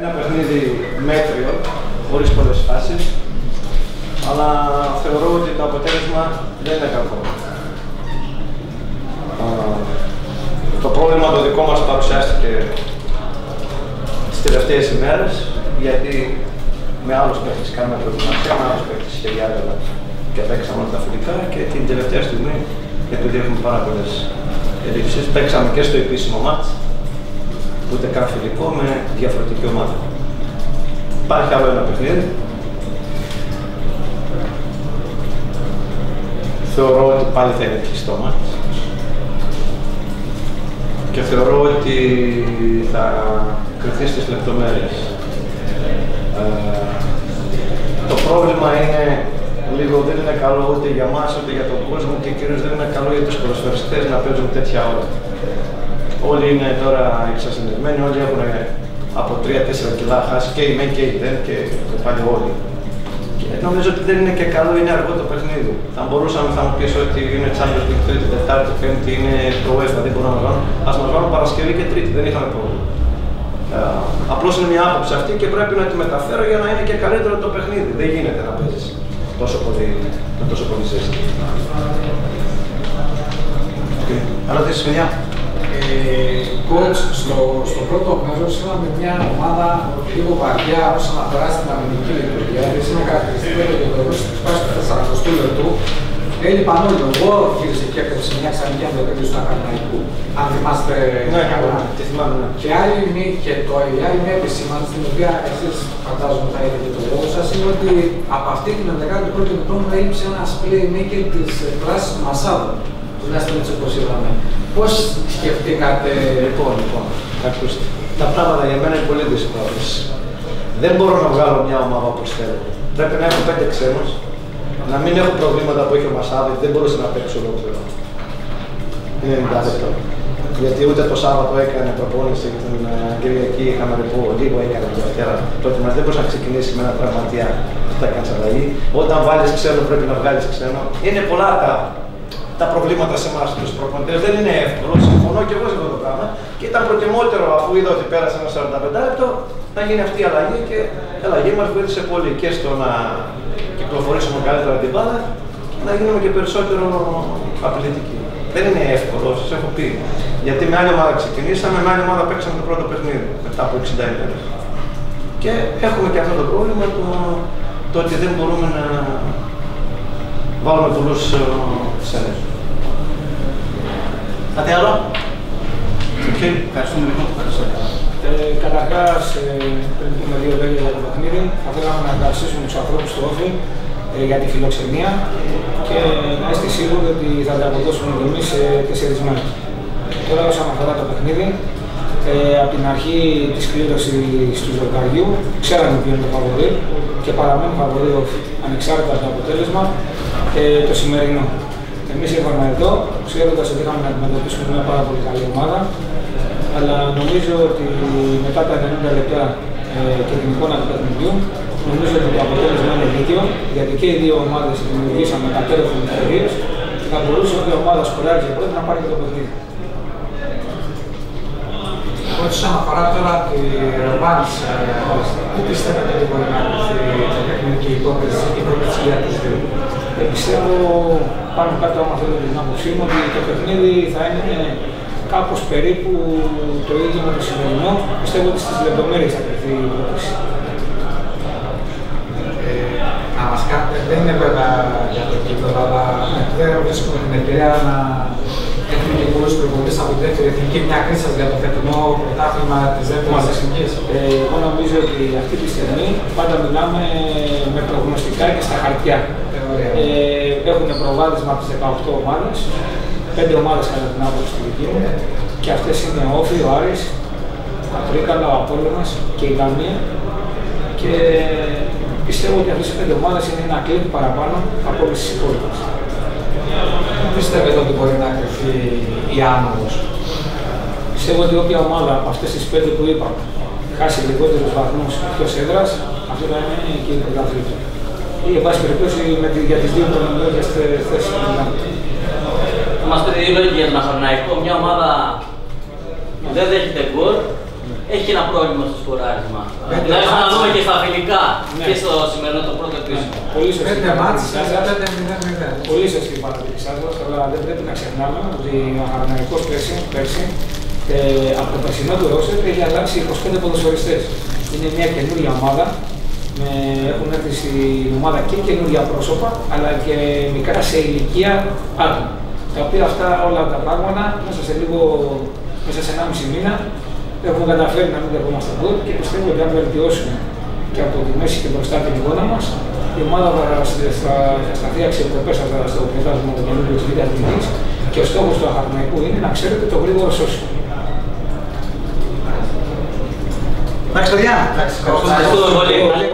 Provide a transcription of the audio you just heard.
Ένα παιχνίδι μέτριο, χωρίς πολλές φάσεις, αλλά θεωρώ ότι το αποτέλεσμα δεν είναι κακό. Το πρόβλημα το δικό μας παρουσιάστηκε τις τελευταίες ημέρες, γιατί με άλλους παίχτες κάνουμε προετοιμασία, με άλλους παίχτες σχεδιάζαμε και παίξαμε όλα τα φιλικά και την τελευταία στιγμή, επειδή έχουμε πάρα πολλές ελλείψεις, παίξαμε και στο επίσημο μάτς, ούτε καν φιλικό, με διαφορετική ομάδα. Υπάρχει άλλο ένα παιχνίδι. Θεωρώ ότι πάλι θα είναι κλειστό μάτς και θεωρώ ότι θα κρυφθεί στις λεπτομέρειες. Ε, το πρόβλημα είναι λίγο δεν είναι καλό ούτε για μας ούτε για τον κόσμο και κυρίως δεν είναι καλό για τους προσφερστές να παίζουν τέτοια ώρα. Όλοι είναι τώρα εξασθενισμένοι, όλοι έχουν από 3-4 κιλά χάσει και οι μεν και οι δεν και πάλι όλοι. Νομίζω ότι δεν είναι και καλό, είναι αργό το παιχνίδι. Θα μπορούσαμε, θα μου πεις ότι είναι Champions League Τρίτη, Τετάρτη, Πέμπτη, είναι το UEFA, δεν μπορούμε να βάλουμε. Α μας βάλουν Παρασκευή και Τρίτη, δεν είχαμε πρόβλημα. Uh, Απλώς είναι μια άποψη αυτή και πρέπει να τη μεταφέρω για να είναι και καλύτερο το παιχνίδι. Δεν γίνεται να παίζεις τόσο πολύ, με τόσο πολύ ζέστη. Okay. Ερωτήσει, παιδιά; Coach, στο, στο πρώτο μέρος είχαμε μια ομάδα λίγο βαριά όσον αφορά στην αμυντική λειτουργία. Δηλαδή είναι χαρακτηριστικό το γεγονός ότι σπάσει του 40 λεπτού έλειπαν όλοι. Εγώ γύρισε και έκοψε μια ξανική αντιπροσωπή του Ακαδημαϊκού. Αν θυμάστε ναι, καλά, τη θυμάμαι. Ναι. Και, άλλη, και το, η άλλη μια επισήμανση, την οποία εσείς φαντάζομαι θα έχετε το λόγο σας, είναι ότι από αυτή την 11η πρώτη χρόνο έλειψε ένας playmaker της κλάση Μασάδο. Τουλάχιστον έτσι όπως είδαμε. Πώς σκεφτήκατε. Λοιπόν, λοιπόν, ακούστε. Τα πράγματα για μένα είναι πολύ δύσκολα. Δεν μπορώ να βγάλω μια ομάδα όπως θέλω. Πρέπει να έχω πέντε ξένους, να μην έχω προβλήματα που έχει ο Μασάδη, δεν μπορούσε να παίξει ολόκληρο. Είναι 90 λεπτό. Γιατί ούτε το Σάββατο έκανε προπόνηση την uh, Κυριακή, είχαμε ρεπό, λίγο έκανε την Δευτέρα. Τότε μας δεν μπορούσε να ξεκινήσει με ένα τραυματία που θα κάνει αλλαγή. Όταν βάλεις ξένο, πρέπει να βγάλεις ξένο. Είναι πολλά τα τα προβλήματα σε εμάς τους προπονητές. Δεν είναι εύκολο. Συμφωνώ και εγώ σε αυτό το πράγμα. Και ήταν προτιμότερο, αφού είδα ότι πέρασε ένα 45 λεπτό, να γίνει αυτή η αλλαγή και η αλλαγή μα βοήθησε πολύ και στο να κυκλοφορήσουμε καλύτερα την μπάλα και να γίνουμε και περισσότερο απειλητικοί. Δεν είναι εύκολο, σας έχω πει. Γιατί με άλλη ομάδα ξεκινήσαμε, με άλλη ομάδα παίξαμε το πρώτο παιχνίδι μετά από 60 ημέρες. Και έχουμε και αυτό το πρόβλημα το, το ότι δεν μπορούμε να βάλουμε πολλούς ξένους. Κάτι άλλο; Οκ, ευχαριστούμε λίγο. Ε, Καταρχάς, ε, πριν πούμε δύο λόγια για το παιχνίδι, θα θέλαμε να ευχαριστήσουμε τους ανθρώπους του ΟΦΗ ε, για τη φιλοξενία και να είστε σίγουροι ότι θα τα αποδώσουμε και εμείς σε τέσσερις μέρες. Τώρα, όσον αφορά το παιχνίδι, ε, από την αρχή της κλήρωσης του ζευγαριού, ξέραμε ποιο είναι το φαβορή και παραμένει φαβορή ανεξάρτητα από το αποτέλεσμα ε, το σημερινό. Εμείς ήρθαμε εδώ, ξέροντας ότι είχαμε να αντιμετωπίσουμε μια πάρα πολύ καλή ομάδα, αλλά νομίζω ότι μετά τα 90 λεπτά ε, και την εικόνα του παιχνιδιού, νομίζω ότι το αποτέλεσμα είναι δίκαιο, γιατί και οι δύο ομάδες δημιουργήσαμε κατέρευτε ευκαιρίε και θα μπορούσε η ομάδα σκοράζει πρώτη να πάρει και το παιχνίδι. Όσον αφορά τώρα τη ρευάνς, πού πιστεύετε ότι μπορεί να έρθει το παιχνίδι και η υπόθεση για τους δύο; Πιστεύω πάνω κάτω άμα θέλετε την άποψή μου ότι το παιχνίδι θα είναι κάπως περίπου το ίδιο με το σημερινό. Πιστεύω ότι στις λεπτομέρειες θα κρυφθεί η πρόταση. να μας κάνετε, δεν είναι βέβαια για το κύπελο, αλλά δεν βρίσκουμε την ευκαιρία να έχουμε και πολλούς προπονητές από τη δεύτερη εθνική. Μια κρίση σας για το φετινό πρωτάθλημα της δεύτερης εθνικής. Ε, εγώ νομίζω ότι αυτή τη στιγμή πάντα μιλάμε με προγνωστικά και στα χαρτιά. Ε, έχουν προβάδισμα από τις 18 ομάδες, 5 ομάδες κατά την άποψη του δική μου, και αυτές είναι ο Όφη, ο Άρης, ο Τρίκαλα, ο Απόλλωνας και η Γαμία. Και πιστεύω ότι αυτές οι 5 ομάδες είναι ένα κλικ παραπάνω από όλες τις υπόλοιπες. Πιστεύετε ότι μπορεί να κρυφθεί η άνοδος; Πιστεύω ότι όποια ομάδα από αυτές τις 5 που είπα χάσει λιγότερους βαθμούς εκτός έδρας, αυτό θα είναι και η πρωταθλήτρια ή εν πάση περιπτώσει με τη, για τις δύο προνομιώδες θέσεις που μιλάμε. Θα μας πείτε δύο λόγια για τον Αθωναϊκό, μια ομάδα που δεν δέχεται γκολ, έχει ένα πρόβλημα στο σκοράρισμα. Ναι, Δηλαδή ναι. να δούμε και στα φιλικά Ναι. και στο σημερινό το πρώτο επίσημο. Πολύ σωστή Πέντε μάτς, παρατήρησή σας. πέντε μηδέν μηδέν. Πολύ σωστή η παρατήρησή σας, αλλά δεν πρέπει να ξεχνάμε ότι ο Παναθηναϊκός πέρσι, πέρσι ε, από το περσινό του ρόστερ έχει αλλάξει 25 ποδοσφαιριστές. Είναι μια καινούργια ομάδα. Με, έχουν έρθει στην ομάδα και καινούργια πρόσωπα, αλλά και μικρά σε ηλικία άτομα. Τα οποία αυτά όλα τα πράγματα μέσα σε λίγο, μέσα σε 1,5 μήνα έχουμε καταφέρει να μην δεχόμαστε γκολ και πιστεύω ότι αν βελτιώσουμε και από τη μέση και μπροστά την εικόνα μας, η ομάδα θα, θα, θα σταθεί αξιοπρεπέστατα στο πρωτάθλημα του καινούργιου της Β' Εθνική και ο στόχος του Αχαρναϊκού είναι να ξέρετε το γρήγορο σώσιμο. Εντάξει, παιδιά. Εντάξει, Ευχαριστούμε πολύ. Πολύ,